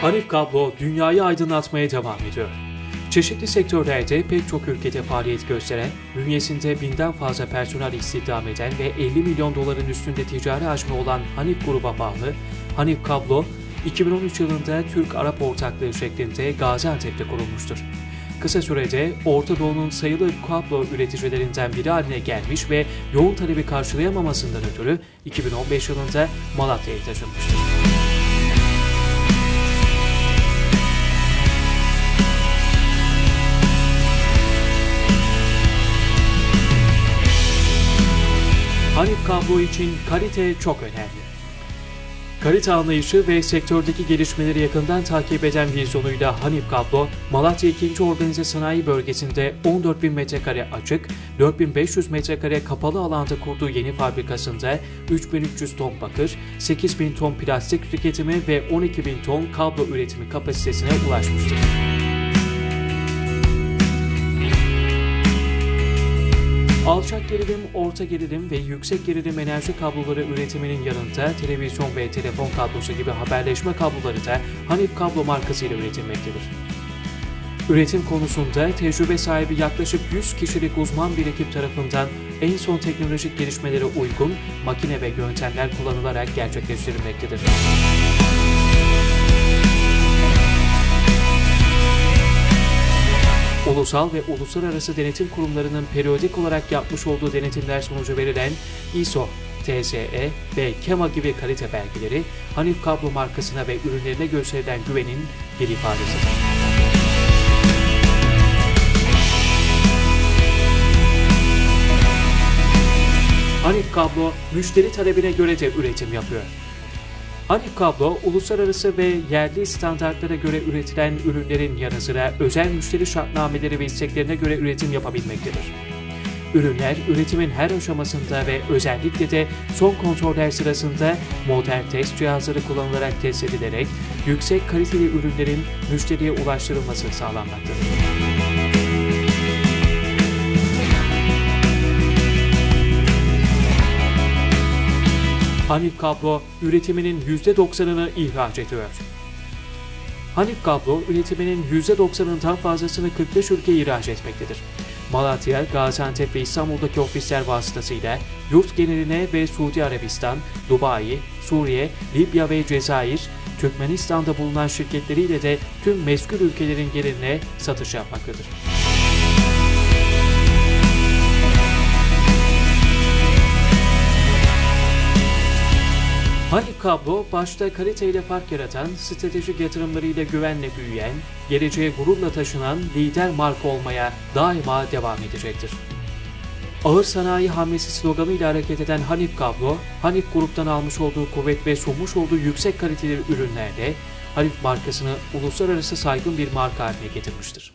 Hanif Kablo dünyayı aydınlatmaya devam ediyor. Çeşitli sektörlerde pek çok ülkede faaliyet gösteren, bünyesinde binden fazla personel istihdam eden ve 50 milyon doların üstünde ticari hacmi olan Hanif gruba bağlı Hanif Kablo, 2013 yılında Türk-Arap ortaklığı şeklinde Gaziantep'te kurulmuştur. Kısa sürede Orta Doğu'nun sayılı kablo üreticilerinden biri haline gelmiş ve yoğun talebi karşılayamamasından ötürü 2015 yılında Malatya'ya taşınmıştır. Hanif kablo için kalite çok önemli. Kalite anlayışı ve sektördeki gelişmeleri yakından takip eden vizyonuyla Hanif Kablo, Malatya 2. Organize Sanayi Bölgesi'nde 14.000 metrekare açık, 4.500 metrekare kapalı alanda kurduğu yeni fabrikasında 3.300 ton bakır, 8.000 ton plastik tüketimi ve 12.000 ton kablo üretimi kapasitesine ulaşmıştır. Alçak gerilim, orta gerilim ve yüksek gerilim enerji kabloları üretiminin yanında televizyon ve telefon kablosu gibi haberleşme kabloları da Hanif Kablo markasıyla üretilmektedir. Üretim konusunda tecrübe sahibi yaklaşık 100 kişilik uzman bir ekip tarafından en son teknolojik gelişmelere uygun makine ve yöntemler kullanılarak gerçekleştirilmektedir. Ulusal ve uluslararası denetim kurumlarının periyodik olarak yapmış olduğu denetimler sonucu verilen ISO, TSE ve KEMA gibi kalite belgeleri Hanif Kablo markasına ve ürünlerine gösterilen güvenin bir ifadesidir. Hanif Kablo müşteri talebine göre de üretim yapıyor. Hanif Kablo, uluslararası ve yerli standartlara göre üretilen ürünlerin yanı sıra özel müşteri şartnameleri ve isteklerine göre üretim yapabilmektedir. Ürünler üretimin her aşamasında ve özellikle de son kontroller sırasında modern test cihazları kullanılarak test edilerek yüksek kaliteli ürünlerin müşteriye ulaştırılması sağlanmaktadır. Hanif Kablo üretiminin %90'ını ihraç ediyor. Hanif Kablo üretiminin %90'ından fazlasını 45 ülkeye ihraç etmektedir. Malatya, Gaziantep ve İstanbul'daki ofisler vasıtasıyla yurt geneline ve Suudi Arabistan, Dubai, Suriye, Libya ve Cezayir, Türkmenistan'da bulunan şirketleriyle de tüm meskul ülkelerin geneline satış yapmaktadır. Kablo, başta kaliteyle fark yaratan, stratejik yatırımlarıyla güvenle büyüyen, geleceğe gururla taşınan lider marka olmaya daima devam edecektir. Ağır sanayi hamlesi sloganıyla hareket eden Hanif Kablo, Hanif gruptan almış olduğu kuvvet ve sunmuş olduğu yüksek kaliteli ürünlerle Hanif markasını uluslararası saygın bir marka haline getirmiştir.